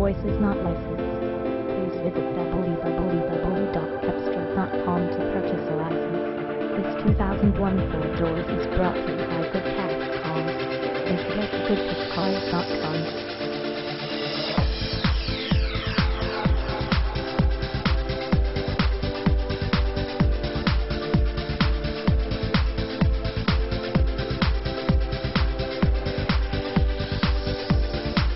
voice is not licensed. Please visit www.cepstral.com to purchase a license. This 2001 Ford Taurus is brought to you by Good Cash Cars. Visit us